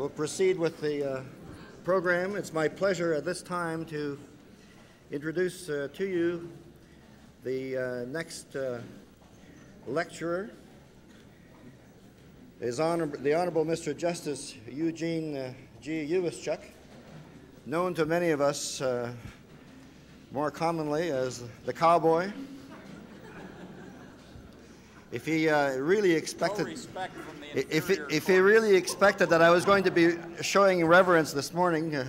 We'll proceed with the uh, program. It's my pleasure at this time to introduce uh, to you the uh, next uh, lecturer. Is honor- the Honorable Mr. Justice Eugene uh, G. Ewaschuk, known to many of us uh, more commonly as the cowboy. If he really expected, the if, he- if he really expected that I was going to be showing reverence this morning, uh,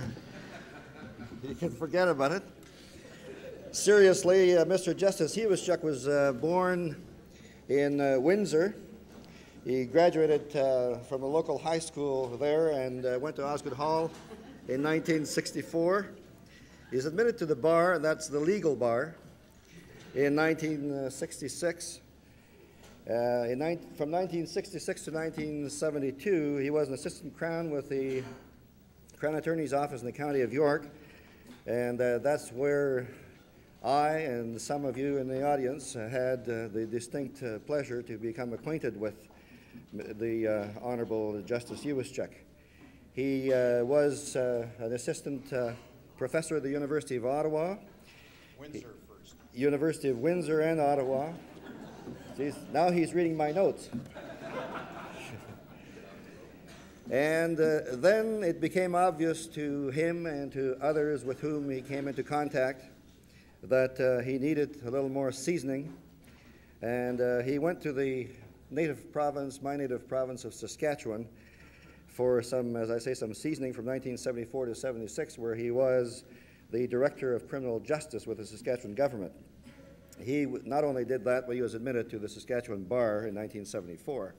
you can forget about it. Seriously, uh, Mr. Justice Ewaschuk was uh, born in uh, Windsor. He graduated uh, from a local high school there and uh, went to Osgoode Hall in 1964. He's admitted to the bar, and that's the legal bar, in 1966. Uh, in from 1966 to 1972, he was an assistant crown with the Crown Attorney's Office in the County of York, and uh, that's where I and some of you in the audience had uh, the distinct uh, pleasure to become acquainted with the uh, Honorable Justice Ewaschuk. He uh, was uh, an assistant uh, professor at the University of Ottawa, Windsor first. University of Windsor and Ottawa. Now he's reading my notes. and uh, then it became obvious to him and to others with whom he came into contact that uh, he needed a little more seasoning. And uh, he went to the native province, my native province of Saskatchewan, for some, as I say, some seasoning from 1974 to 76, where he was the director of criminal justice with the Saskatchewan government. He not only did that, but he was admitted to the Saskatchewan bar in 1974.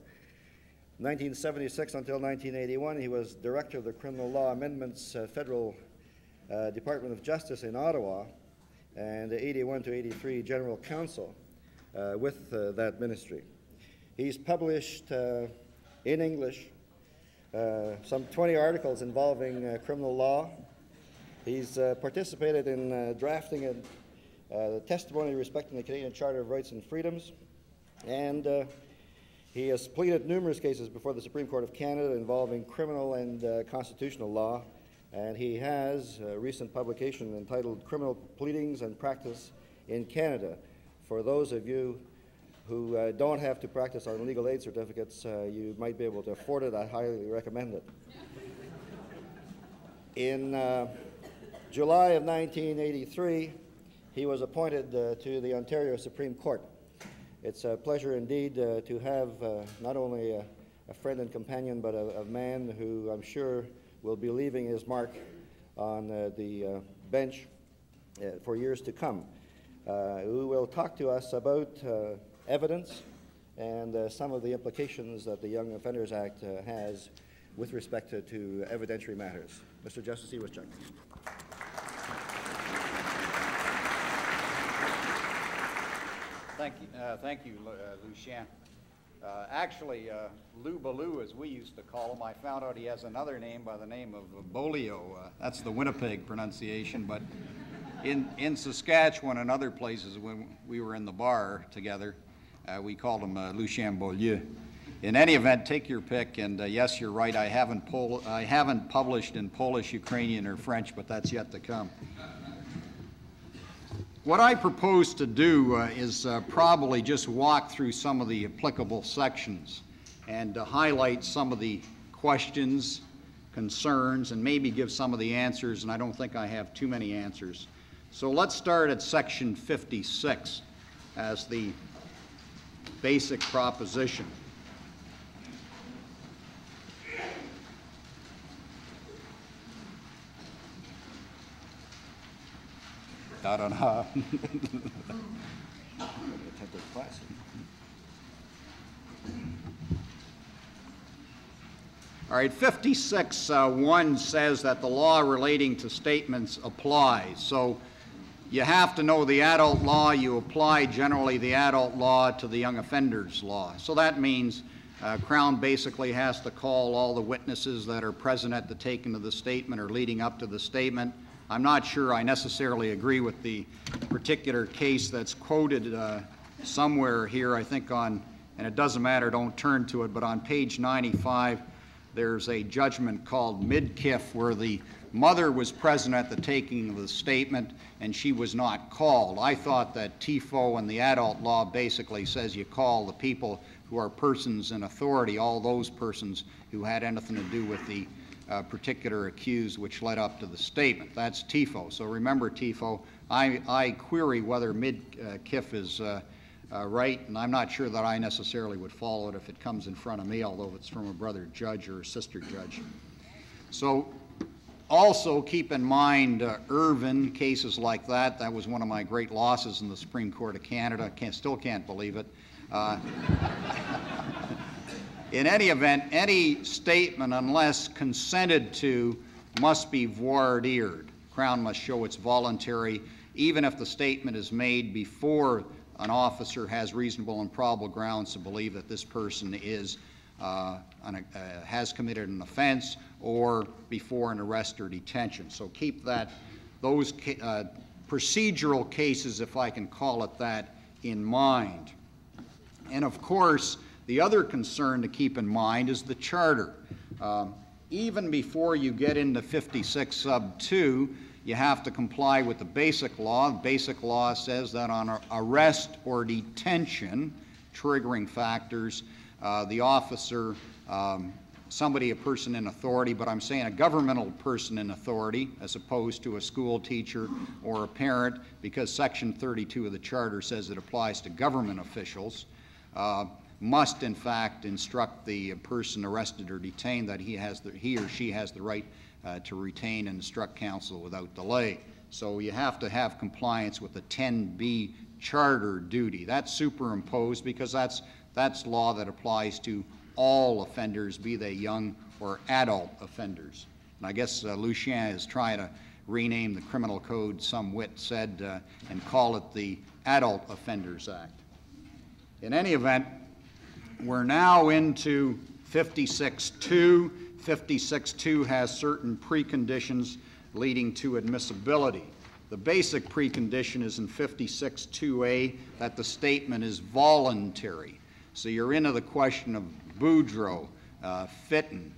1976 until 1981, he was director of the Criminal Law Amendments uh, Federal uh, Department of Justice in Ottawa, and 81 to 83 general counsel uh, with uh, that ministry. He's published uh, in English uh, some 20 articles involving criminal law. He's participated in drafting a uh, testimony respecting the Canadian Charter of Rights and Freedoms, and uh, he has pleaded numerous cases before the Supreme Court of Canada involving criminal and uh, constitutional law, and he has a recent publication entitled Criminal Pleadings and Practice in Canada. For those of you who uh, don't have to practice on legal aid certificates, uh, you might be able to afford it. I highly recommend it. In uh, July of 1983, he was appointed uh, to the Ontario Supreme Court. It's a pleasure indeed uh, to have uh, not only a, a friend and companion, but a, a man who I'm sure will be leaving his mark on the bench for years to come, who will talk to us about evidence and uh, some of the implications that the Young Offenders Act uh, has with respect to, to evidentiary matters. Mr. Justice Ewaschuk. Thank you, uh, thank you, uh, Lucien. Uh, actually, uh, Lou Baloo, as we used to call him, I found out he has another name by the name of Bolio. Uh, that's the Winnipeg pronunciation, but in, in Saskatchewan and other places, when we were in the bar together, uh, we called him uh, Lucien Beaulieu. In any event, take your pick, and uh, yes, you're right, I haven't, I haven't published in Polish, Ukrainian, or French, but that's yet to come. What I propose to do uh, is uh, probably just walk through some of the applicable sections and uh, highlight some of the questions, concerns, and maybe give some of the answers, and I don't think I have too many answers. So let's start at section 56 as the basic proposition. All right, 56, uh, 1 says that the law relating to statements applies. So you have to know the adult law, you apply generally the adult law to the young offenders law. So that means uh, Crown basically has to call all the witnesses that are present at the taking of the statement or leading up to the statement. I'm not sure I necessarily agree with the particular case that's quoted uh, somewhere here, I think on, and it doesn't matter, don't turn to it, but on page 95 there's a judgment called Midkiff where the mother was present at the taking of the statement and she was not called. I thought that Thiffault and the adult law basically says you call the people who are persons in authority, all those persons who had anything to do with the uh, particular accused which led up to the statement. That's Thiffault. So remember, Thiffault, I, I query whether Midkiff is uh, uh, right, and I'm not sure that I necessarily would follow it if it comes in front of me, although it's from a brother judge or a sister judge. So also keep in mind uh, Erven, cases like that. That was one of my great losses in the Supreme Court of Canada. Can't, still can't believe it. In any event, any statement, unless consented to, must be voir dired. Crown must show it's voluntary, even if the statement is made before an officer has reasonable and probable grounds to believe that this person is uh, an, uh, has committed an offense or before an arrest or detention. So keep that those uh, procedural cases, if I can call it that, in mind. And of course, the other concern to keep in mind is the charter. Um, even before you get into 56 sub 2, you have to comply with the basic law. The basic law says that on arrest or detention, triggering factors, uh, the officer, um, somebody, a person in authority, but I'm saying a governmental person in authority as opposed to a school teacher or a parent because Section 32 of the Charter says it applies to government officials. Uh, must in fact instruct the person arrested or detained that he has the, he or she has the right uh, to retain and instruct counsel without delay. So you have to have compliance with the 10B charter duty. That's superimposed because that's, that's law that applies to all offenders, be they young or adult offenders. And I guess uh, Lucien is trying to rename the criminal code, some wit said, uh, and call it the Adult Offenders Act. In any event, we're now into 56.2. 56.2 has certain preconditions leading to admissibility. The basic precondition is in 56.2a that the statement is voluntary. So you're into the question of Boudreau, uh, Fitton.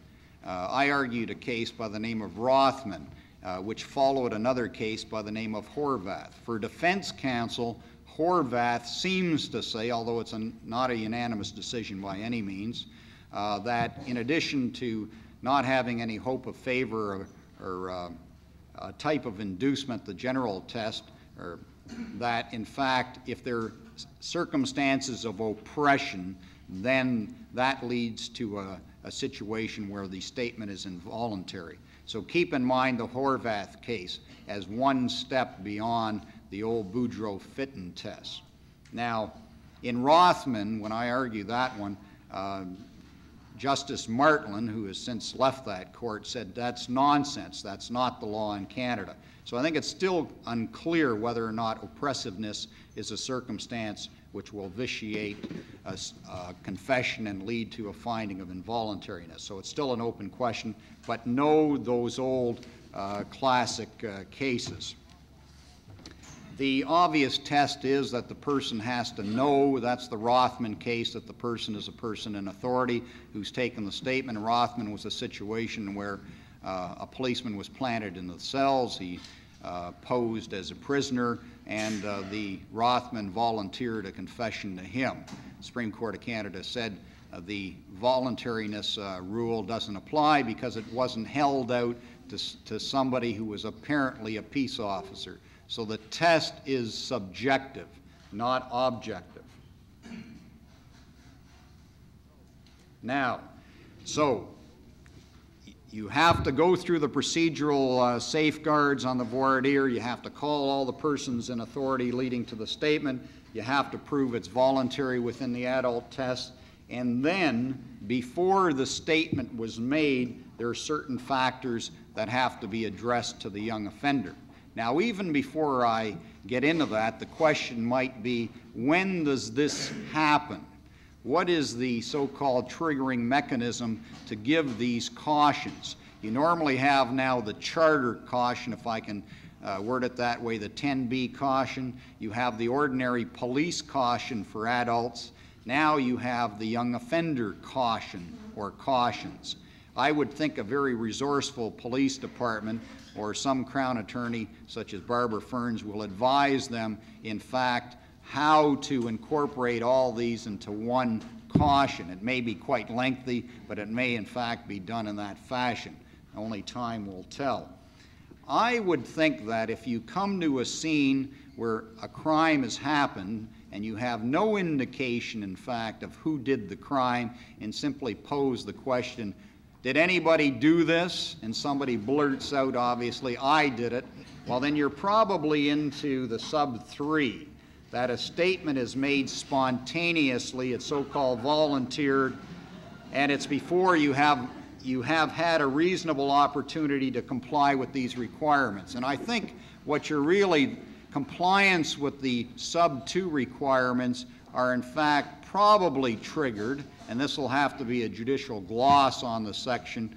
Uh, I argued a case by the name of Rothman, uh, which followed another case by the name of Horvath. For defense counsel, Horvath seems to say, although it's a, not a unanimous decision by any means, uh, that in addition to not having any hope of favor or, or uh, a type of inducement, the general test, or that in fact, if there are circumstances of oppression, then that leads to a, a situation where the statement is involuntary. So keep in mind the Horvath case as one step beyond the old Boudreau Fitton test. Now, in Rothman, when I argue that one, uh, Justice Martland, who has since left that court, said that's nonsense. That's not the law in Canada. So I think it's still unclear whether or not oppressiveness is a circumstance which will vitiate a, a, confession and lead to a finding of involuntariness. So it's still an open question, but know those old uh, classic uh, cases. The obvious test is that the person has to know, that's the Rothman case, that the person is a person in authority who's taken the statement. Rothman was a situation where uh, a policeman was planted in the cells. He uh, posed as a prisoner, and uh, the Rothman volunteered a confession to him. The Supreme Court of Canada said uh, the voluntariness uh, rule doesn't apply because it wasn't held out to, to somebody who was apparently a peace officer. So the test is subjective, not objective. Now, so you have to go through the procedural uh, safeguards on the voir dire. You have to call all the persons in authority leading to the statement. You have to prove it's voluntary within the adult test. And then, before the statement was made, there are certain factors that have to be addressed to the young offender. Now, even before I get into that, the question might be when does this happen? What is the so called triggering mechanism to give these cautions? You normally have now the charter caution, if I can uh, word it that way, the 10B caution. You have the ordinary police caution for adults. Now you have the young offender caution or cautions. I would think a very resourceful police department or some Crown attorney, such as Barbara Ferns, will advise them, in fact, how to incorporate all these into one caution. It may be quite lengthy, but it may, in fact, be done in that fashion. Only time will tell. I would think that if you come to a scene where a crime has happened and you have no indication, in fact, of who did the crime and simply pose the question, did anybody do this? And somebody blurts out, obviously, I did it. Well, then you're probably into the sub three, that a statement is made spontaneously, it's so called volunteered, and it's before you have you have had a reasonable opportunity to comply with these requirements. And I think what you're really compliance with the sub 2 requirements are in fact probably triggered, and this will have to be a judicial gloss on the section,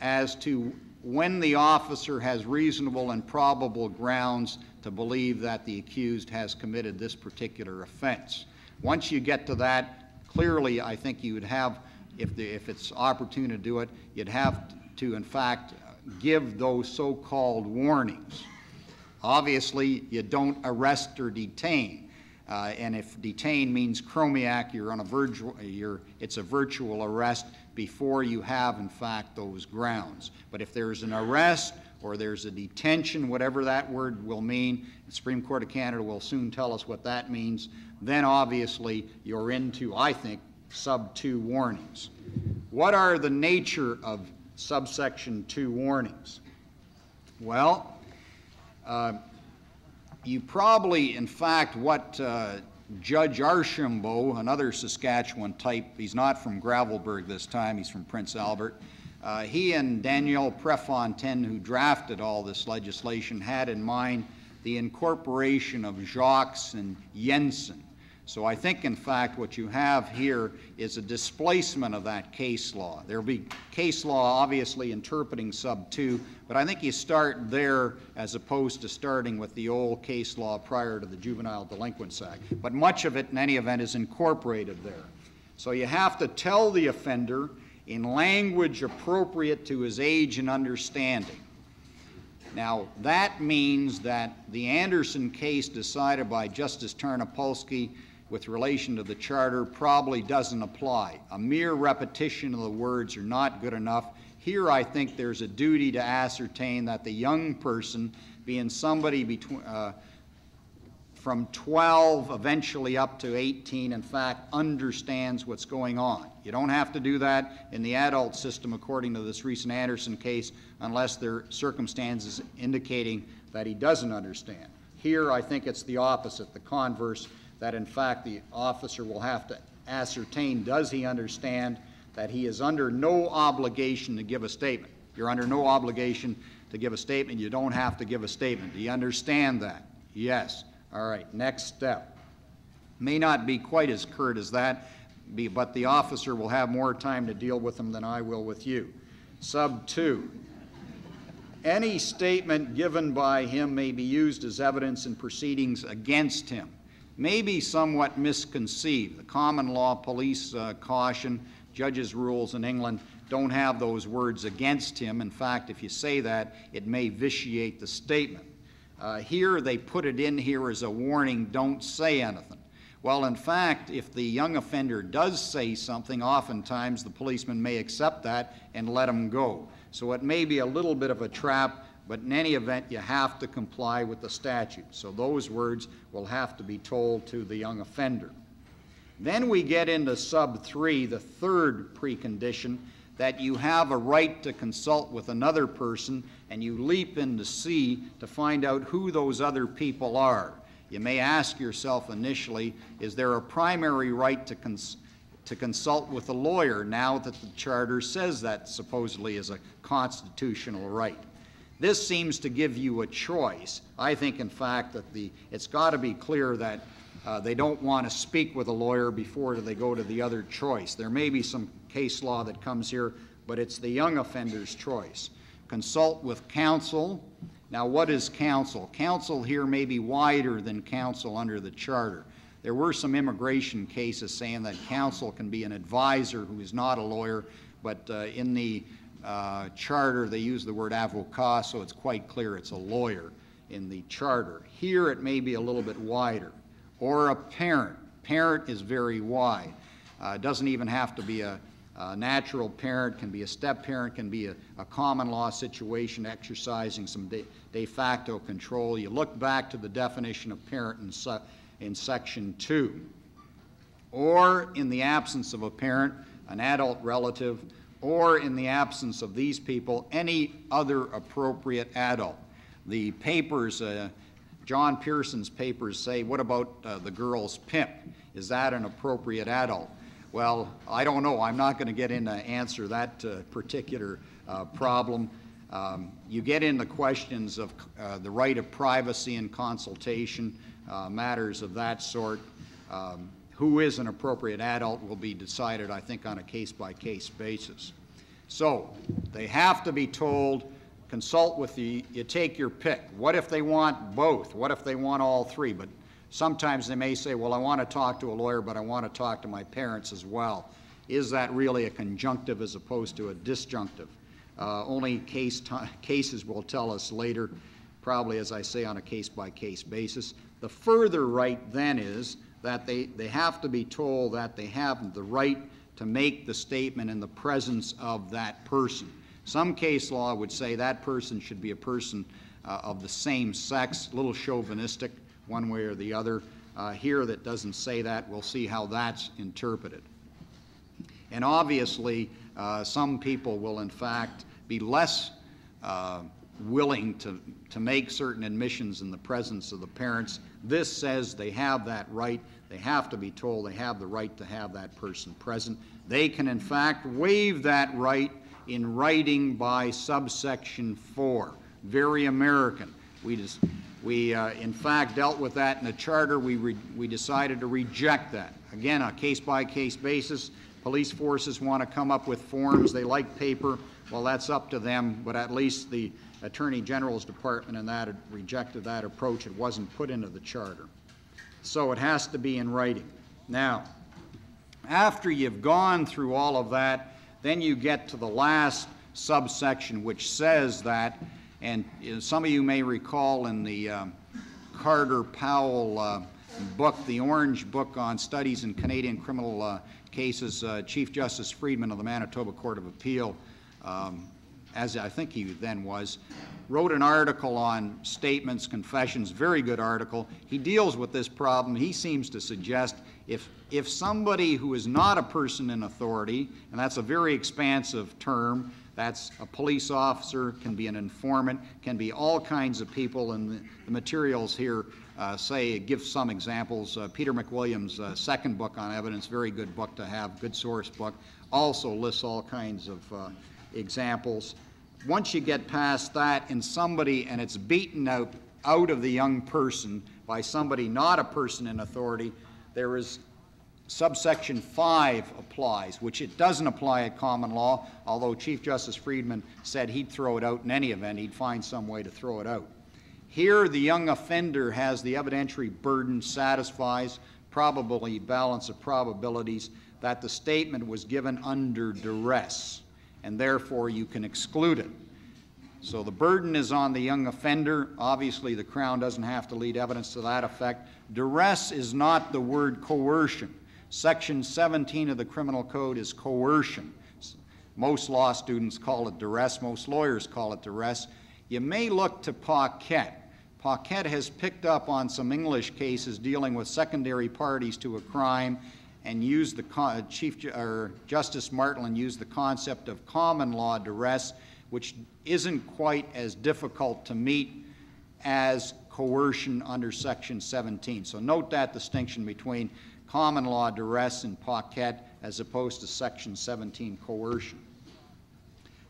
as to when the officer has reasonable and probable grounds to believe that the accused has committed this particular offense. Once you get to that, clearly I think you would have if, the, if it's opportune to do it, you'd have to, in fact, give those so-called warnings. Obviously, you don't arrest or detain. Uh, and if detain means Chromiak, you're on a virtual, you're, it's a virtual arrest before you have, in fact, those grounds. But if there's an arrest or there's a detention, whatever that word will mean, the Supreme Court of Canada will soon tell us what that means, then obviously you're into, I think, sub 2 warnings. What are the nature of subsection 2 warnings? Well, uh, you probably, in fact, what uh, Judge Archambault, another Saskatchewan type, he's not from Gravelbourg this time, he's from Prince Albert, uh, he and Daniel Prefontaine, who drafted all this legislation, had in mind the incorporation of Jacques and Jensen so I think, in fact, what you have here is a displacement of that case law. There will be case law obviously interpreting sub 2, but I think you start there as opposed to starting with the old case law prior to the Juvenile Delinquents Act. But much of it, in any event, is incorporated there. So you have to tell the offender in language appropriate to his age and understanding. Now, that means that the Anderson case decided by Justice Tarnopolsky with relation to the charter probably doesn't apply. A mere repetition of the words are not good enough. Here, I think there's a duty to ascertain that the young person, being somebody between, uh, from 12 eventually up to 18, in fact, understands what's going on. You don't have to do that in the adult system, according to this recent Anderson case, unless there are circumstances indicating that he doesn't understand. Here, I think it's the opposite, the converse that in fact the officer will have to ascertain does he understand that he is under no obligation to give a statement. You're under no obligation to give a statement. You don't have to give a statement. Do you understand that? Yes. All right, next step. May not be quite as curt as that, but the officer will have more time to deal with them than I will with you. Sub 2. Any statement given by him may be used as evidence in proceedings against him may be somewhat misconceived. The common law police uh, caution, judges' rules in England don't have those words against him. In fact, if you say that, it may vitiate the statement. Uh, here, they put it in here as a warning don't say anything. Well, in fact, if the young offender does say something, oftentimes the policeman may accept that and let him go. So it may be a little bit of a trap but in any event, you have to comply with the statute. So those words will have to be told to the young offender. Then we get into sub three, the third precondition, that you have a right to consult with another person and you leap into C to find out who those other people are. You may ask yourself initially, is there a primary right to, cons to consult with a lawyer now that the Charter says that supposedly is a constitutional right? This seems to give you a choice. I think, in fact, that the, it's got to be clear that uh, they don't want to speak with a lawyer before they go to the other choice. There may be some case law that comes here, but it's the young offender's choice. Consult with counsel. Now, what is counsel? Counsel here may be wider than counsel under the Charter. There were some immigration cases saying that counsel can be an advisor who is not a lawyer, but uh, in the uh, charter, they use the word avocat, so it's quite clear it's a lawyer in the charter. Here, it may be a little bit wider. Or a parent. Parent is very wide. Uh, doesn't even have to be a a natural parent, can be a step-parent, can be a a common law situation exercising some de de facto control. You look back to the definition of parent in se- in Section 2 or in the absence of a parent, an adult relative, or in the absence of these people, any other appropriate adult. The papers, uh, John Pearson's papers say, what about uh, the girl's pimp? Is that an appropriate adult? Well, I don't know. I'm not going to get in to answer that uh, particular uh, problem. Um, you get into questions of uh, the right of privacy and consultation, uh, matters of that sort. Um, who is an appropriate adult will be decided, I think, on a case-by-case basis. So they have to be told, consult with the, you take your pick. What if they want both? What if they want all three? But sometimes they may say, well, I want to talk to a lawyer, but I want to talk to my parents as well. Is that really a conjunctive as opposed to a disjunctive? Uh, only case cases will tell us later, probably, as I say, on a case-by-case basis. The further right then is that they, they have to be told that they have the right to make the statement in the presence of that person. Some case law would say that person should be a person uh, of the same sex, a little chauvinistic one way or the other. Uh, here, that doesn't say that. We'll see how that's interpreted. And obviously, uh, some people will, in fact, be less uh, willing to, to make certain admissions in the presence of the parents. This says they have that right. They have to be told they have the right to have that person present. They can, in fact, waive that right in writing by subsection 4. Very American. We, just, we uh, in fact, dealt with that in the charter. We, re, we decided to reject that. Again, a case by case basis, police forces want to come up with forms. They like paper. Well, that's up to them, but at least the Attorney General's Department and that rejected that approach. It wasn't put into the charter. So it has to be in writing. Now, after you've gone through all of that, then you get to the last subsection which says that, and uh, some of you may recall in the um, Carter Powell uh, book, the Orange Book on Studies in Canadian Criminal uh, Cases, uh, Chief Justice Freedman of the Manitoba Court of Appeal um, as I think he then was, wrote an article on statements, confessions, very good article. He deals with this problem. He seems to suggest if, if somebody who is not a person in authority, and that's a very expansive term, that's a police officer, can be an informant, can be all kinds of people, and the, the materials here uh, say, give some examples. Uh, Peter McWilliams' uh, second book on evidence, very good book to have, good source book, also lists all kinds of uh, examples. Once you get past that and somebody, and it's beaten out, out of the young person by somebody not a person in authority, there is subsection 5 applies, which it doesn't apply at common law, although Chief Justice Freedman said he'd throw it out in any event, he'd find some way to throw it out. Here, the young offender has the evidentiary burden, satisfies probably balance of probabilities that the statement was given under duress and therefore you can exclude it. So the burden is on the young offender. Obviously, the Crown doesn't have to lead evidence to that effect. Duress is not the word coercion. Section 17 of the Criminal Code is coercion. Most law students call it duress, most lawyers call it duress. You may look to Paquette. Paquette has picked up on some English cases dealing with secondary parties to a crime and used the Chief or Justice Martland used the concept of common law duress, which isn't quite as difficult to meet as coercion under Section 17. So note that distinction between common law duress in Paquette as opposed to Section 17 coercion.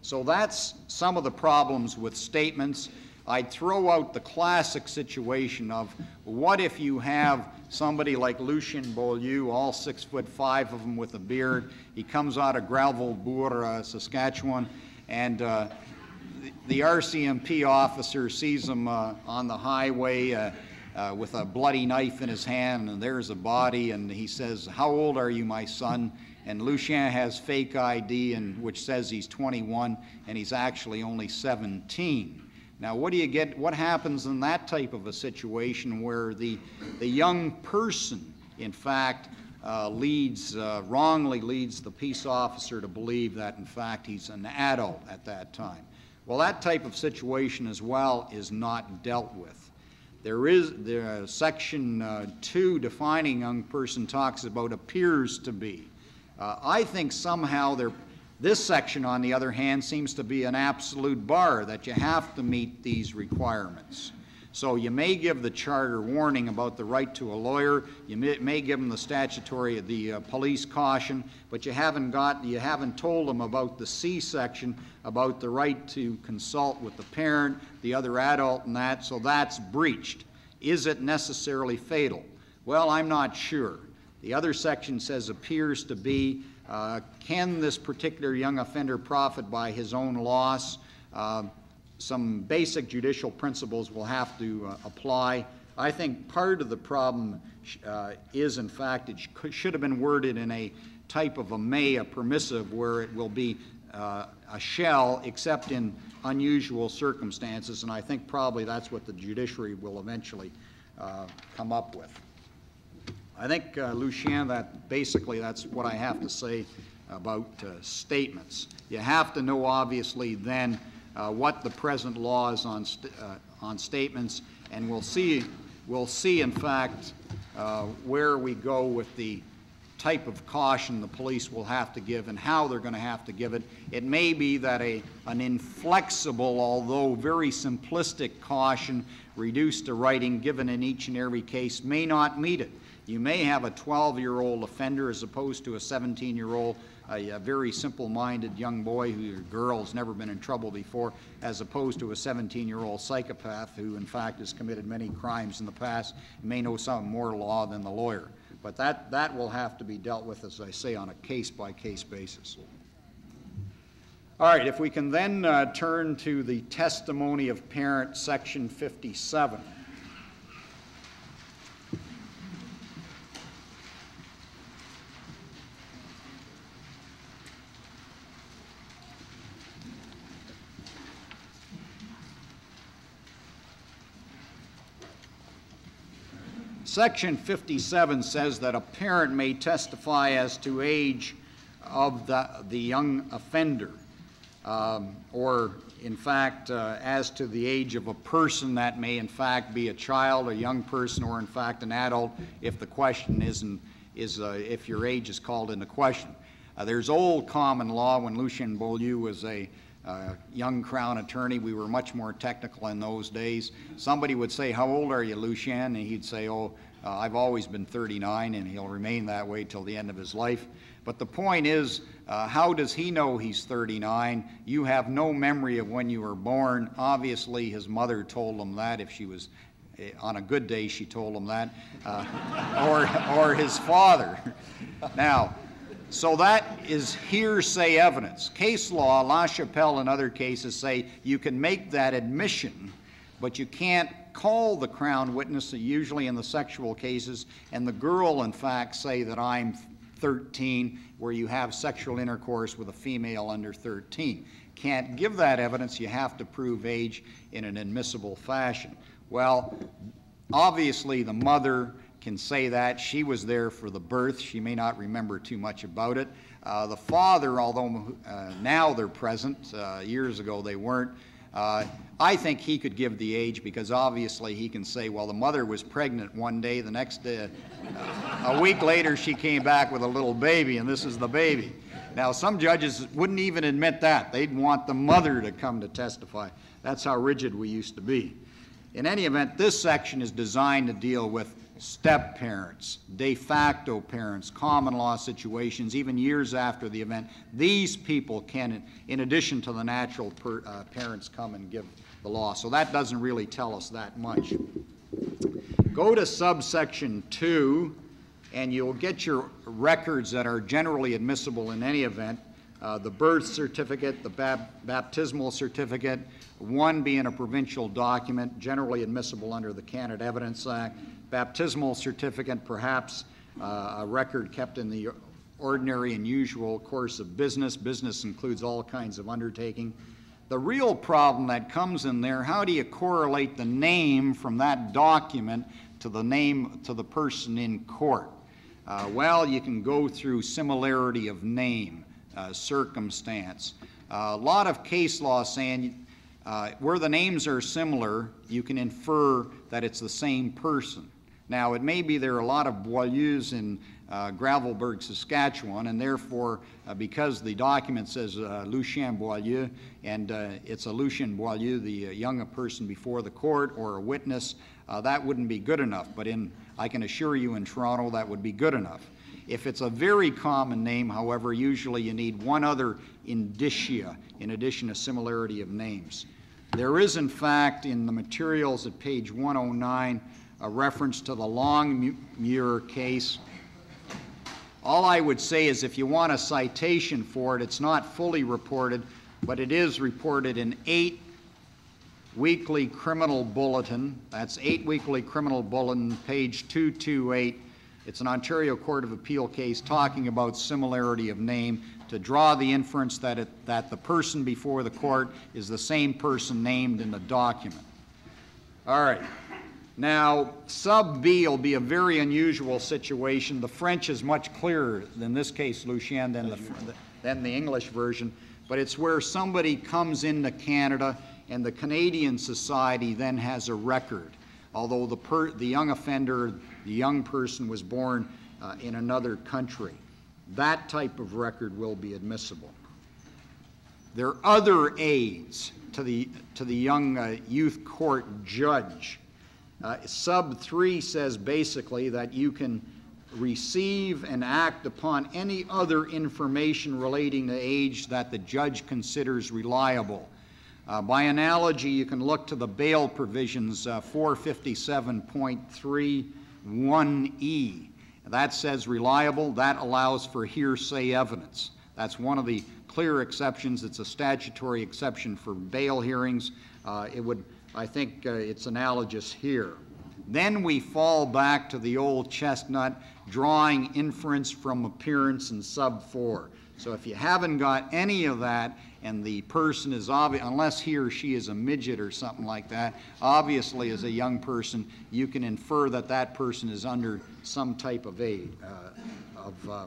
So that's some of the problems with statements. I'd throw out the classic situation of what if you have somebody like Lucien Beaulieu, all six foot five of them with a beard. He comes out of Gravelbourg, uh, Saskatchewan, and uh, the, the, RCMP officer sees him uh, on the highway uh, uh, with a bloody knife in his hand, and there's a body, and he says, How old are you, my son? and Lucien has fake ID and which says he's 21 and he's actually only 17. Now, what do you get? What happens in that type of a situation where the the young person, in fact, uh, leads uh, wrongly leads the peace officer to believe that in fact he's an adult at that time? Well, that type of situation as well is not dealt with. There is there, section uh, two defining young person talks about appears to be. Uh, I think somehow there this section, on the other hand, seems to be an absolute bar that you have to meet these requirements. So you may give the charter warning about the right to a lawyer. You may, may give them the statutory, the uh, police caution, but you haven't got, you haven't told them about the C section about the right to consult with the parent, the other adult, and that. So that's breached. Is it necessarily fatal? Well, I'm not sure. The other section says appears to be. Uh, can this particular young offender profit by his own loss? Uh, some basic judicial principles will have to uh, apply. I think part of the problem uh, is, in fact, it sh should have been worded in a type of a may, a permissive, where it will be uh, a shall, except in unusual circumstances, and I think probably that's what the judiciary will eventually uh, come up with. I think, uh, Lucien, that basically that's what I have to say about uh, statements. You have to know, obviously, then uh, what the present law is on, st uh, on statements, and we'll see, we'll see, in fact, uh, where we go with the type of caution the police will have to give and how they're going to have to give it. It may be that a, an inflexible, although very simplistic caution reduced to writing given in each and every case may not meet it. You may have a 12-year-old offender as opposed to a 17-year-old, a, a, very simple-minded young boy who or girl has never been in trouble before, as opposed to a 17-year-old psychopath who, in fact, has committed many crimes in the past and may know some more law than the lawyer. But that, that will have to be dealt with, as I say, on a case-by-case -case basis. All right, if we can then uh, turn to the testimony of parent, section 57. Section 57 says that a parent may testify as to age of the, the young offender, um, or in fact, uh, as to the age of a person that may in fact be a child, a young person, or in fact an adult, if the question isn't, is uh, if your age is called into question. Uh, there's old common law when Lucien Beaulieu was a young Crown attorney. We were much more technical in those days. Somebody would say, How old are you, Lucien? And he'd say, Oh, uh, I've always been 39, and he'll remain that way till the end of his life. But the point is, uh, how does he know he's 39? You have no memory of when you were born. Obviously, his mother told him that. If she was eh, on a good day, she told him that, uh, or, or his father. now, so that is hearsay evidence. Case law, La Chapelle and other cases say you can make that admission, but you can't call the Crown witness, usually in the sexual cases, and the girl, in fact, say that I'm 13, where you have sexual intercourse with a female under 13. Can't give that evidence, you have to prove age in an admissible fashion. Well, obviously, the mother can say that. She was there for the birth. She may not remember too much about it. Uh, the father, although uh, now they're present, uh, years ago they weren't, uh, I think he could give the age because obviously he can say, well, the mother was pregnant one day, the next day, uh, a week later she came back with a little baby, and this is the baby. Now, some judges wouldn't even admit that. They'd want the mother to come to testify. That's how rigid we used to be. In any event, this section is designed to deal with step parents, de facto parents, common law situations, even years after the event. These people can, in addition to the natural per, uh, parents, come and give the law. So that doesn't really tell us that much. Go to subsection 2, and you'll get your records that are generally admissible in any event. Uh, the birth certificate, the bab baptismal certificate, one being a provincial document, generally admissible under the Canada Evidence Act, baptismal certificate, perhaps uh, a record kept in the ordinary and usual course of business. Business includes all kinds of undertaking. The real problem that comes in there, how do you correlate the name from that document to the name to the person in court? Uh, well, you can go through similarity of name, uh, circumstance. Uh, a lot of case law saying uh, where the names are similar, you can infer that it's the same person. Now, it may be there are a lot of Beaulieus in uh, Gravelbourg, Saskatchewan, and therefore, uh, because the document says uh, Lucien Beaulieu, and uh, it's a Lucien Beaulieu, the uh, young person before the court or a witness, uh, that wouldn't be good enough. But in, I can assure you in Toronto, that would be good enough. If it's a very common name, however, usually you need one other indicia in addition to similarity of names. There is, in fact, in the materials at page 109, a reference to the Longmuir case. All I would say is if you want a citation for it, it's not fully reported, but it is reported in eight weekly criminal bulletin. That's eight weekly criminal bulletin, page 228. It's an Ontario Court of Appeal case talking about similarity of name to draw the inference that, it, that the person before the court is the same person named in the document. All right. Now, sub B will be a very unusual situation. The French is much clearer than this case, Lucien, than the, than the English version. But it's where somebody comes into Canada and the Canadian society then has a record. Although the, per, the young offender, the young person was born uh, in another country. That type of record will be admissible. There are other aids to the, to the young uh, youth court judge. Uh, sub 3 says basically that you can receive and act upon any other information relating to age that the judge considers reliable. Uh, by analogy, you can look to the bail provisions uh, 457.31e. That says reliable, that allows for hearsay evidence. That's one of the clear exceptions. It's a statutory exception for bail hearings. Uh, it would, I think uh, it's analogous here. Then we fall back to the old chestnut, drawing inference from appearance in sub 4. So if you haven't got any of that, and the person is obvious, unless he or she is a midget or something like that, obviously as a young person, you can infer that that person is under some type of aid, uh, of uh,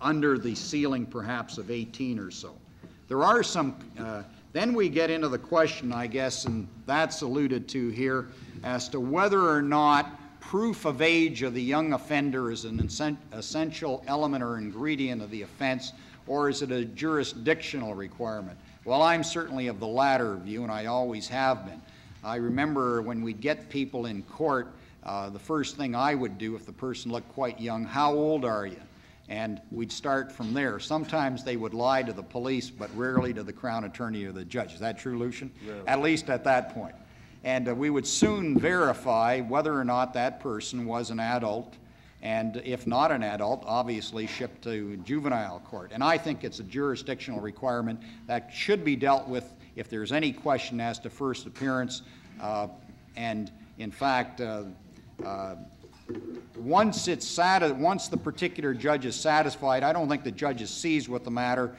under the ceiling perhaps of 18 or so. There are some, uh, then we get into the question, I guess, and that's alluded to here, as to whether or not proof of age of the young offender is an essential element or ingredient of the offense or is it a jurisdictional requirement? Well, I'm certainly of the latter view, and I always have been. I remember when we'd get people in court, uh, the first thing I would do if the person looked quite young, how old are you? And we'd start from there. Sometimes they would lie to the police, but rarely to the Crown Attorney or the judge. Is that true, Lucien? Rarely. At least at that point. And uh, we would soon verify whether or not that person was an adult and if not an adult, obviously shipped to juvenile court. And I think it's a jurisdictional requirement that should be dealt with if there's any question as to first appearance. Uh, and in fact, uh, uh, once it's sati- once the particular judge is satisfied, I don't think the judge is seized with the matter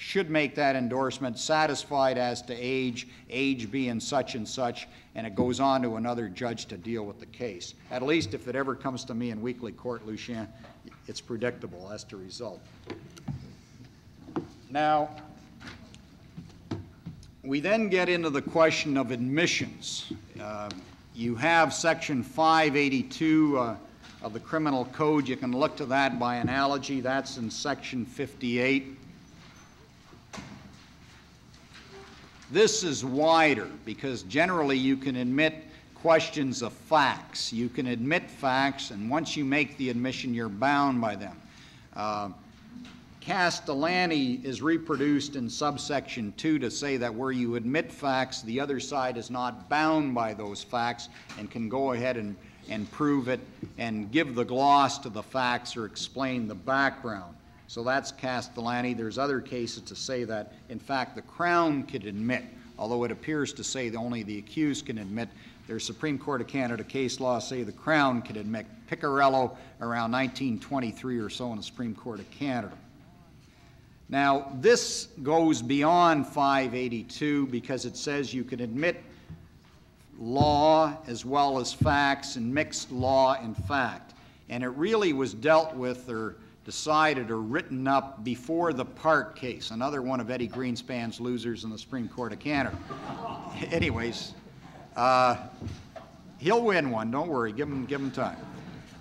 should make that endorsement satisfied as to age, age being such and such, and it goes on to another judge to deal with the case. At least if it ever comes to me in weekly court, Lucien, it's predictable as to result. Now, we then get into the question of admissions. Uh, you have section 582 uh, of the criminal code. You can look to that by analogy. That's in section 58. This is wider because generally you can admit questions of facts. You can admit facts, and once you make the admission, you're bound by them. Uh, Castellani is reproduced in subsection 2 to say that where you admit facts, the other side is not bound by those facts and can go ahead and, and prove it and give the gloss to the facts or explain the background. So that's Castellani. There's other cases to say that, in fact, the Crown could admit although it appears to say that only the accused can admit. There's Supreme Court of Canada case law say the Crown can admit. Picariello around 1923 or so in the Supreme Court of Canada. Now, this goes beyond 582 because it says you can admit law as well as facts and mixed law and fact. And it really was dealt with or decided or written up before the Park case, another one of Eddie Greenspan's losers in the Supreme Court of Canada. Anyways, uh, he'll win one, don't worry, give him, give him time.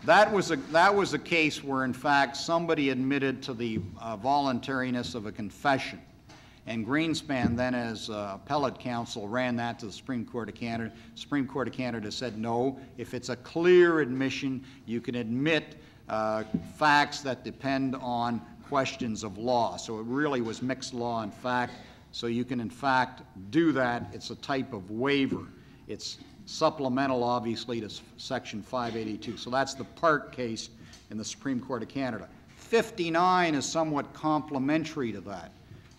That was a, that was a case where, in fact, somebody admitted to the uh, voluntariness of a confession. And Greenspan, then as uh, appellate counsel, ran that to the Supreme Court of Canada. Supreme Court of Canada said no. If it's a clear admission, you can admit uh, facts that depend on questions of law. So it really was mixed law and fact. So you can, in fact, do that. It's a type of waiver. It's supplemental, obviously, to Section 582. So that's the Park case in the Supreme Court of Canada. 59 is somewhat complementary to that.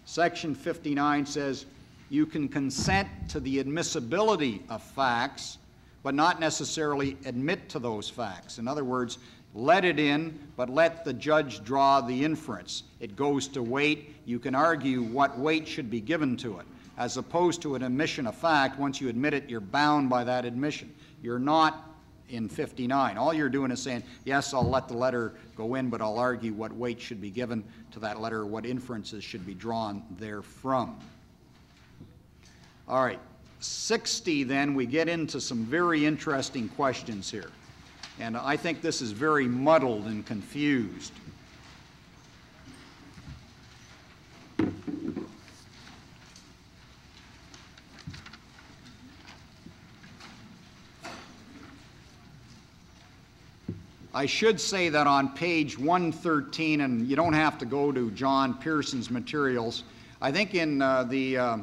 Section 59 says you can consent to the admissibility of facts, but not necessarily admit to those facts. In other words, let it in, but let the judge draw the inference. It goes to weight. You can argue what weight should be given to it as opposed to an admission of fact, once you admit it, you're bound by that admission. You're not in 59. All you're doing is saying, yes, I'll let the letter go in, but I'll argue what weight should be given to that letter, what inferences should be drawn therefrom. All right, 60 then, we get into some very interesting questions here. And I think this is very muddled and confused. I should say that on page 113, and you don't have to go to John Pearson's materials, I think in uh, the uh,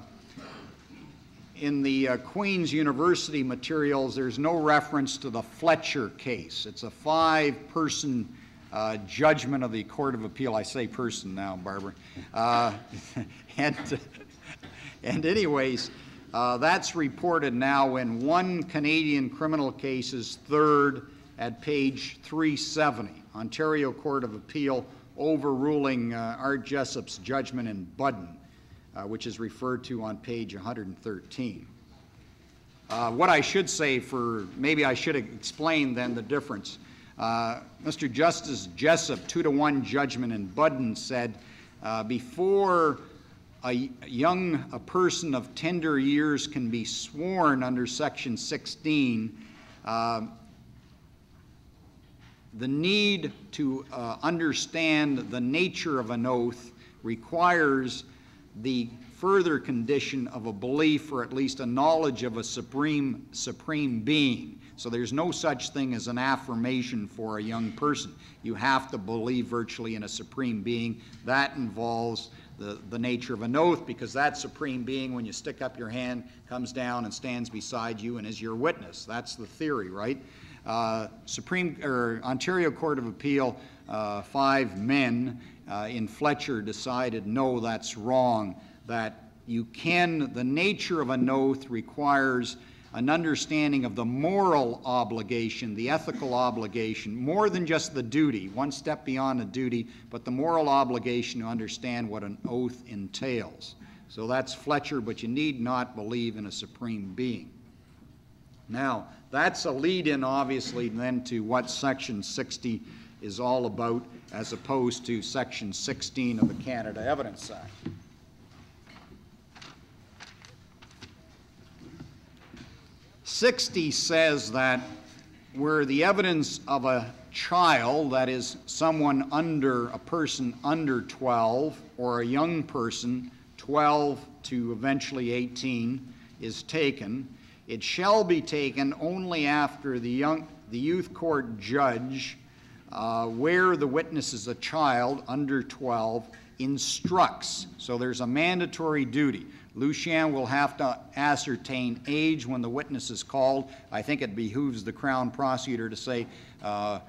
in the uh, Queen's University materials, there's no reference to the Fletcher case. It's a five-person uh, judgment of the Court of Appeal. I say person now, Barboura. Uh, and, and anyways, uh, that's reported now in one Canadian criminal case's third at page 370, Ontario Court of Appeal overruling uh, Art Jessup's judgment in Budin, uh, which is referred to on page 113. Uh, what I should say for, maybe I should explain then the difference. Uh, Mr. Justice Jessup, two to one judgment in Budin said, uh, before a young a person of tender years can be sworn under section 16, uh, the need to uh, understand the nature of an oath requires the further condition of a belief or at least a knowledge of a supreme supreme being. So there's no such thing as an affirmation for a young person. You have to believe virtually in a supreme being. That involves the, the nature of an oath because that supreme being when you stick up your hand comes down and stands beside you and is your witness that's the theory right uh, Supreme or Ontario Court of Appeal, uh, five men uh, in Fletcher decided no, that's wrong. That you can, the nature of an oath requires an understanding of the moral obligation, the ethical obligation, more than just the duty, one step beyond the duty, but the moral obligation to understand what an oath entails. So that's Fletcher, but you need not believe in a supreme being. Now, that's a lead in, obviously, then to what Section 60 is all about, as opposed to Section 16 of the Canada Evidence Act. Sixty says that where the evidence of a child, that is, someone under, a person under 12, or a young person, 12 to eventually 18, is taken, it shall be taken only after the, young, the youth court judge, uh, where the witness is a child under 12, instructs. So there's a mandatory duty. Lucien will have to ascertain age when the witness is called. I think it behooves the Crown prosecutor to say, uh,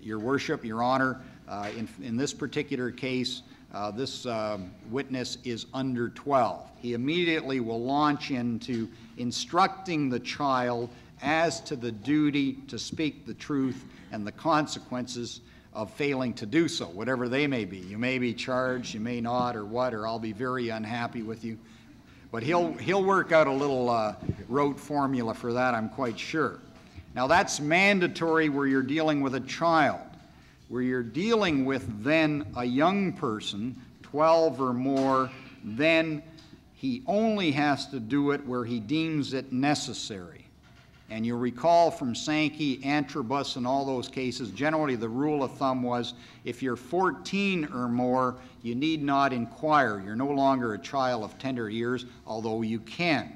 Your Worship, Your Honor, uh, in, in, this particular case, uh, this um, witness is under 12. He immediately will launch into instructing the child as to the duty to speak the truth and the consequences of failing to do so, whatever they may be. You may be charged, you may not, or what, or I'll be very unhappy with you. But he'll, he'll work out a little uh, rote formula for that, I'm quite sure. Now, that's mandatory where you're dealing with a child. Where you're dealing with then a young person, 12 or more, then he only has to do it where he deems it necessary. And you'll recall from Sankey, Antrobus, and all those cases, generally the rule of thumb was if you're 14 or more, you need not inquire. You're no longer a child of tender years, although you can.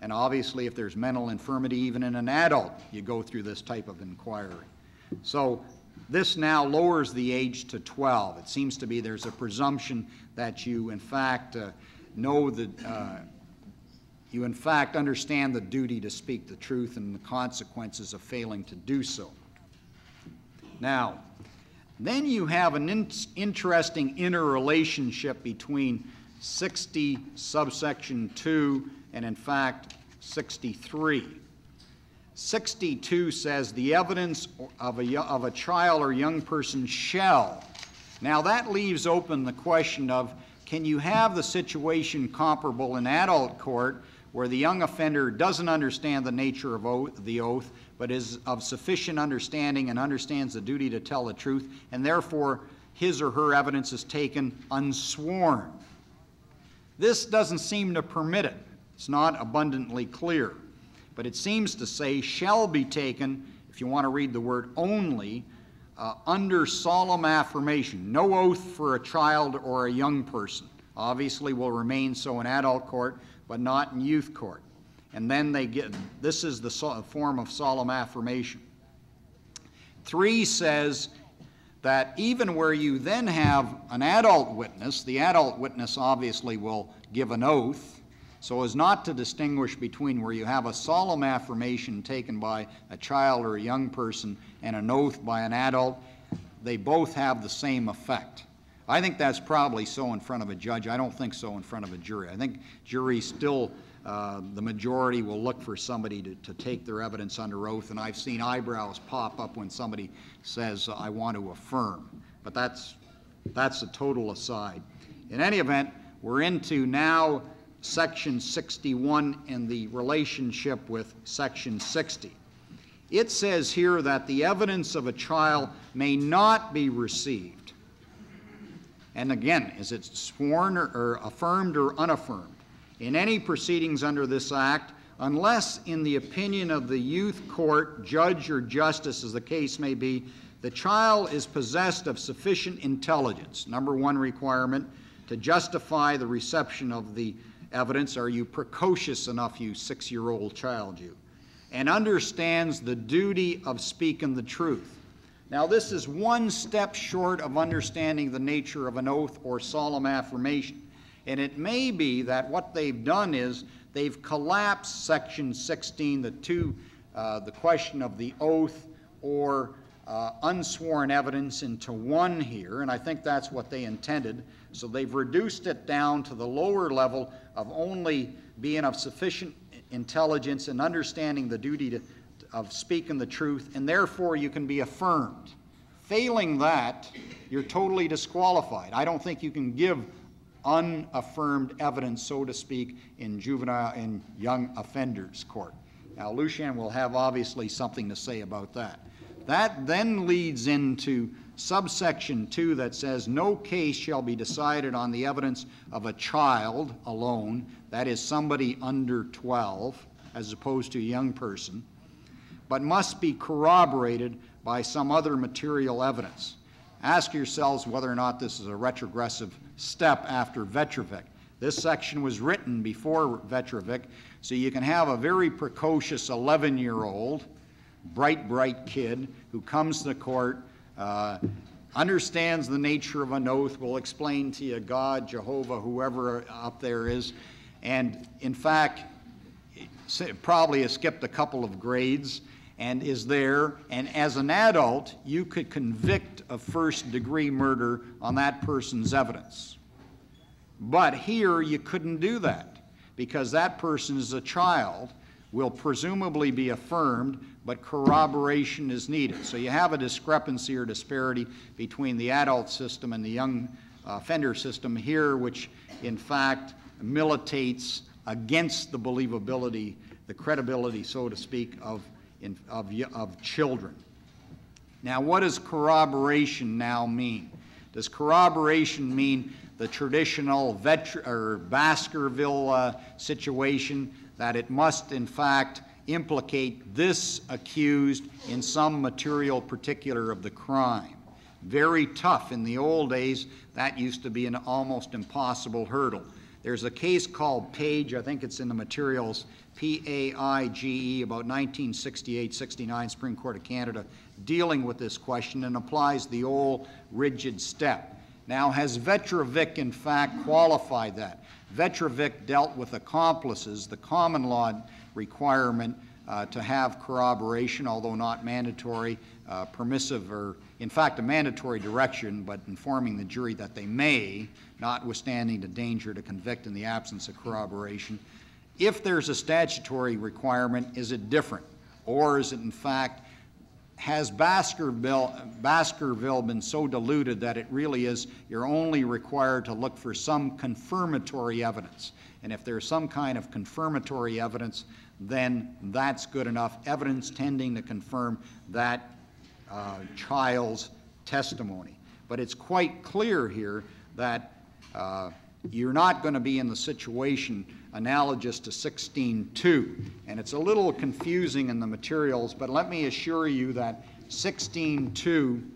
And obviously, if there's mental infirmity, even in an adult, you go through this type of inquiry. So this now lowers the age to 12. It seems to be there's a presumption that you, in fact, uh, know the uh, you in fact understand the duty to speak the truth and the consequences of failing to do so. Now, then you have an in interesting interrelationship between 60 subsection 2 and in fact 63. 62 says the evidence of a, of a child or young person shall. Now that leaves open the question of can you have the situation comparable in adult court where the young offender doesn't understand the nature of oath, the oath, but is of sufficient understanding and understands the duty to tell the truth, and therefore his or her evidence is taken unsworn. This doesn't seem to permit it. It's not abundantly clear. But it seems to say, shall be taken, if you want to read the word only, uh, under solemn affirmation. No oath for a child or a young person. Obviously, will remain so in adult court, but not in youth court. And then they get this is the form of solemn affirmation. Three says that even where you then have an adult witness, the adult witness obviously will give an oath, so as not to distinguish between where you have a solemn affirmation taken by a child or a young person and an oath by an adult, they both have the same effect. I think that's probably so in front of a judge. I don't think so in front of a jury. I think juries still, uh, the majority will look for somebody to, to take their evidence under oath, and I've seen eyebrows pop up when somebody says, I want to affirm. But that's, that's a total aside. In any event, we're into now section 61 and the relationship with section 60. It says here that the evidence of a child may not be received and again, is it sworn or, or affirmed or unaffirmed? In any proceedings under this act, unless in the opinion of the youth court, judge, or justice, as the case may be, the child is possessed of sufficient intelligence, number one requirement, to justify the reception of the evidence. Are you precocious enough, you six year old child, you? And understands the duty of speaking the truth. Now, this is one step short of understanding the nature of an oath or solemn affirmation. And it may be that what they've done is they've collapsed section 16, the two, uh, the question of the oath or uh, unsworn evidence into one here, and I think that's what they intended. So they've reduced it down to the lower level of only being of sufficient intelligence and understanding the duty to, of speaking the truth, and therefore you can be affirmed. Failing that, you're totally disqualified. I don't think you can give unaffirmed evidence, so to speak, in juvenile and young offenders court. Now, Lucien will have obviously something to say about that. That then leads into subsection 2 that says no case shall be decided on the evidence of a child alone, that is, somebody under 12, as opposed to a young person but must be corroborated by some other material evidence. Ask yourselves whether or not this is a retrogressive step after Vetrovec. This section was written before Vetrovec, so you can have a very precocious 11 year old, bright, bright kid who comes to the court, uh, understands the nature of an oath, will explain to you God, Jehovah, whoever up there is, and in fact, probably has skipped a couple of grades and is there, and as an adult, you could convict of first degree murder on that person's evidence. But here, you couldn't do that because that person is a child, will presumably be affirmed, but corroboration is needed. So you have a discrepancy or disparity between the adult system and the young offender system here, which in fact militates against the believability, the credibility, so to speak, of, in, of, of children. Now, what does corroboration now mean? Does corroboration mean the traditional Vet- or Baskerville uh, situation that it must, in fact, implicate this accused in some material particular of the crime? Very tough. In the old days, that used to be an almost impossible hurdle. There's a case called Paige, I think it's in the materials, P A I G E, about 1968 69, Supreme Court of Canada, dealing with this question and applies the old rigid step. Now, has Vetrovec in fact qualified that? Vetrovec dealt with accomplices, the common law requirement uh, to have corroboration, although not mandatory, uh, permissive, or in fact a mandatory direction, but informing the jury that they may, notwithstanding the danger to convict in the absence of corroboration. If there's a statutory requirement, is it different? Or is it in fact has Baskerville, Baskerville been so diluted that it really is you're only required to look for some confirmatory evidence? And if there's some kind of confirmatory evidence, then that's good enough evidence tending to confirm that uh, child's testimony. But it's quite clear here that uh, you're not going to be in the situation analogous to 16.2. And it's a little confusing in the materials, but let me assure you that 16.2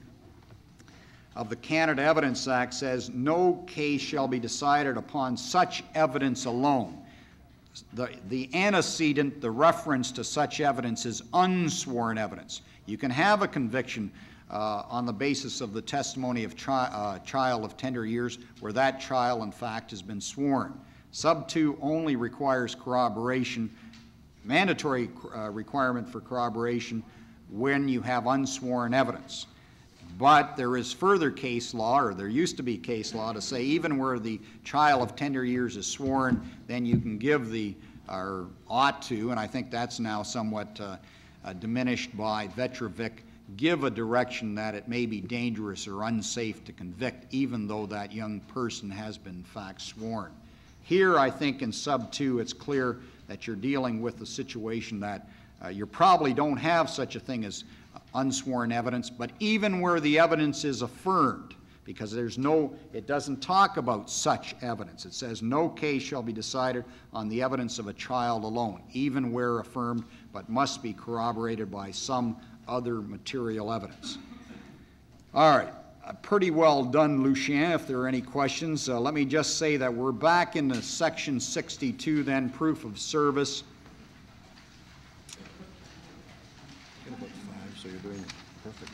of the Canada Evidence Act says no case shall be decided upon such evidence alone. The, the antecedent, the reference to such evidence is unsworn evidence. You can have a conviction uh, on the basis of the testimony of a uh, child of tender years where that child, in fact, has been sworn. Sub 2 only requires corroboration, mandatory uh, requirement for corroboration when you have unsworn evidence. But there is further case law, or there used to be case law, to say even where the child of tender years is sworn, then you can give the, or ought to, and I think that's now somewhat uh, uh, diminished by Vetrovec, give a direction that it may be dangerous or unsafe to convict, even though that young person has been, fact, sworn. Here, I think in sub 2, it's clear that you're dealing with a situation that uh, you probably don't have such a thing as unsworn evidence, but even where the evidence is affirmed, because there's no, it doesn't talk about such evidence. It says no case shall be decided on the evidence of a child alone, even where affirmed, but must be corroborated by some other material evidence. All right. Uh, pretty well done, Lucien. If there are any questions, uh, let me just say that we're back in the section 62, then proof of service. Five, so you're doing perfect.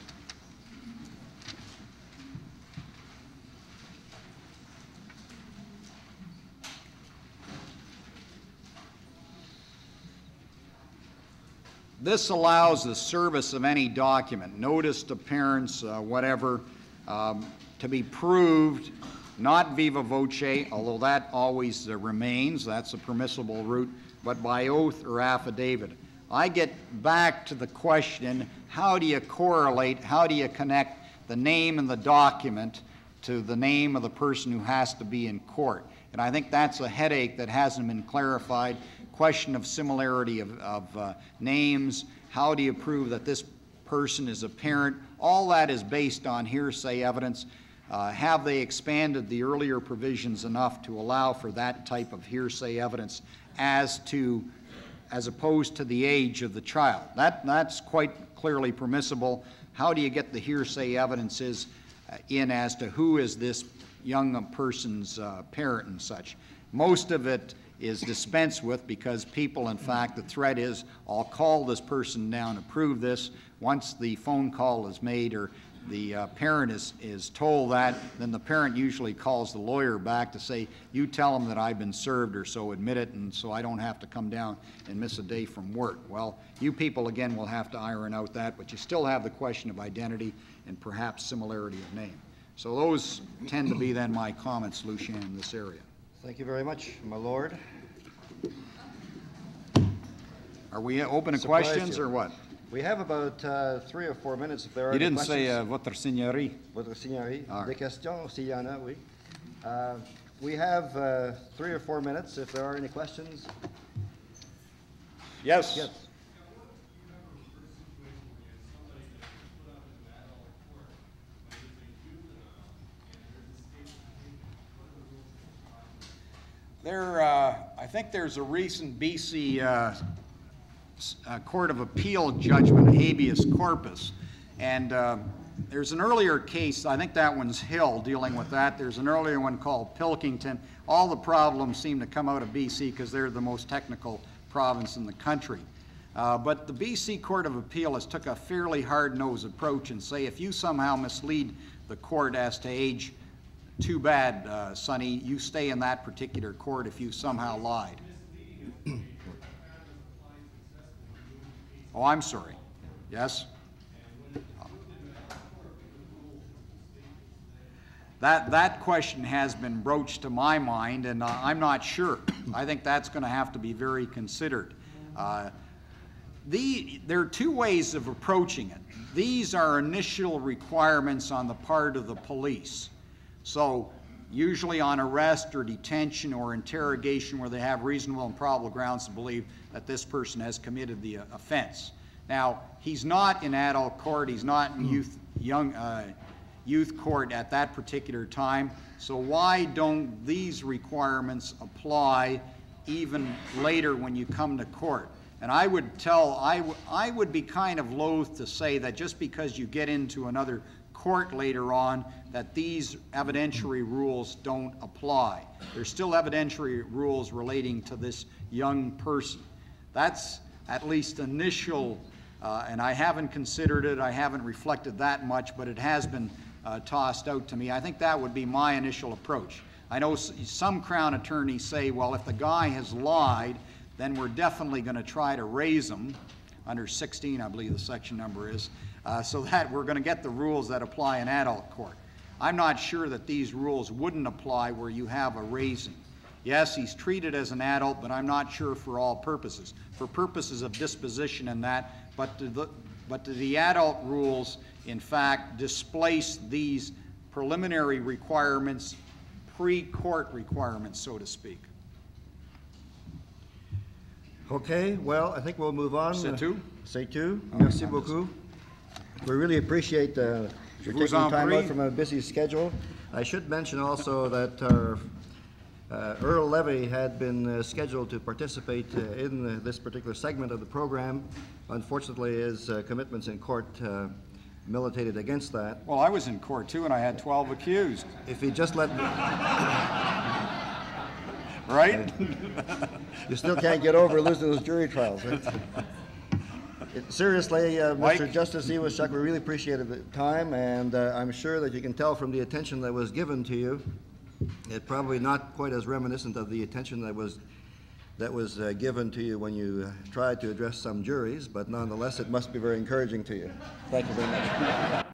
This allows the service of any document, notice to parents, uh, whatever, um, to be proved not viva voce, although that always uh, remains, that's a permissible route, but by oath or affidavit. I get back to the question how do you correlate, how do you connect the name and the document to the name of the person who has to be in court? And I think that's a headache that hasn't been clarified. Question of similarity of, of uh, names. How do you prove that this person is a parent all that is based on hearsay evidence. Uh, have they expanded the earlier provisions enough to allow for that type of hearsay evidence as to as opposed to the age of the child? That, that's quite clearly permissible. How do you get the hearsay evidences uh, in as to who is this young person's uh, parent and such? Most of it is dispensed with because people, in fact, the threat is I'll call this person down to prove this. Once the phone call is made or the uh, parent is, is told that, then the parent usually calls the lawyer back to say, you tell them that I've been served or so, admit it, and so I don't have to come down and miss a day from work. Well, you people, again, will have to iron out that, but you still have the question of identity and perhaps similarity of name. So those tend to be then my comments, Lucien, in this area. Thank you very much, my lord. Are we open to Surprised questions you. or what? We have about uh, three or four minutes if there are any. You didn't say, questions. uh, votre seigneurie. Votre Seigneurie, All right. des questions, s'il y en a, oui. Uh, We have uh, three or four minutes if there are any questions. Yes. Yes. There, uh, I think there's a recent BC uh, Court of Appeal judgment, habeas corpus. And uh, there's an earlier case, I think that one's Hill, dealing with that. There's an earlier one called Pilkington. All the problems seem to come out of BC because they're the most technical province in the country. Uh, But the BC Court of Appeal has took a fairly hard-nosed approach and say if you somehow mislead the court as to age, too bad, uh, Sonny, you stay in that particular court if you somehow lied. Oh, I'm sorry. Yes? That, that question has been broached to my mind, and uh, I'm not sure. I think that's going to have to be very considered. Uh, the, there are two ways of approaching it. These are initial requirements on the part of the police. So usually on arrest or detention or interrogation where they have reasonable and probable grounds to believe that this person has committed the uh, offense. Now, he's not in adult court, he's not in youth, young, uh, youth court at that particular time. So why don't these requirements apply even later when you come to court? And I would tell, I, I would be kind of loath to say that just because you get into another court later on, that these evidentiary rules don't apply. There's still evidentiary rules relating to this young person. That's at least initial, uh, and I haven't considered it, I haven't reflected that much, but it has been uh, tossed out to me. I think that would be my initial approach. I know some Crown attorneys say, well, if the guy has lied, then we're definitely going to try to raise him, under 16, I believe the section number is, uh, so that we're going to get the rules that apply in adult court. I'm not sure that these rules wouldn't apply where you have a raising. Yes, he's treated as an adult, but I'm not sure for all purposes. For purposes of disposition and that, but do the, but do the adult rules, in fact, displace these preliminary requirements, pre-court requirements, so to speak? Okay, well, I think we'll move on. C'est tout? C'est tout. Merci beaucoup. We really appreciate uh, your taking time out from a busy schedule. I should mention also that our uh, Earl Levy had been uh, scheduled to participate uh, in uh, this particular segment of the program. Unfortunately, his uh, commitments in court uh, militated against that. Well, I was in court too, and I had 12 accused, If he just let, right? you still can't get over losing those jury trials. right? It- Seriously, uh? Mr. Justice Ewaschuk, we really appreciated the time, and uh, I'm sure that you can tell from the attention that was given to you, it probably not quite as reminiscent of the attention that was, that was uh, given to you when you uh, tried to address some juries, but nonetheless, it must be very encouraging to you. Thank you very much.